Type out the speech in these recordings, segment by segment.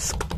desk.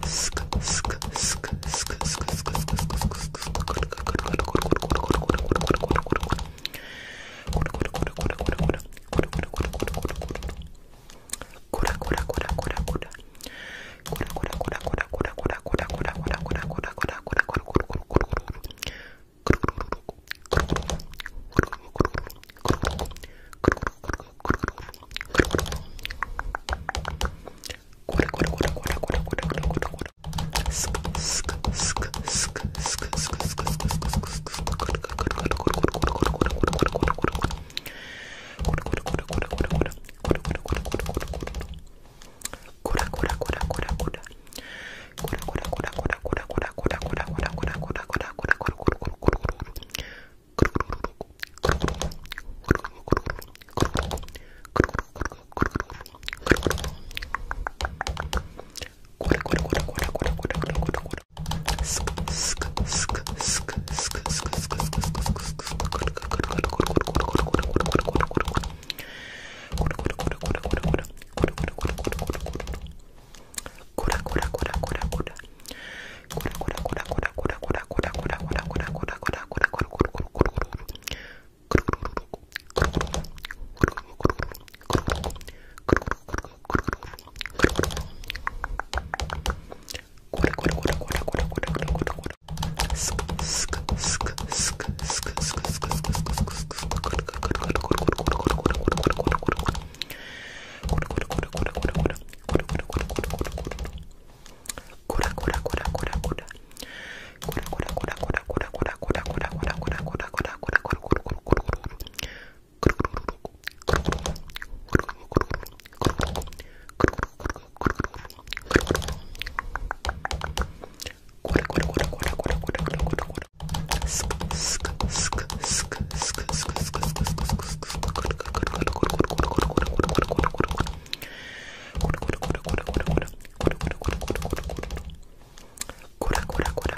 cura, cura.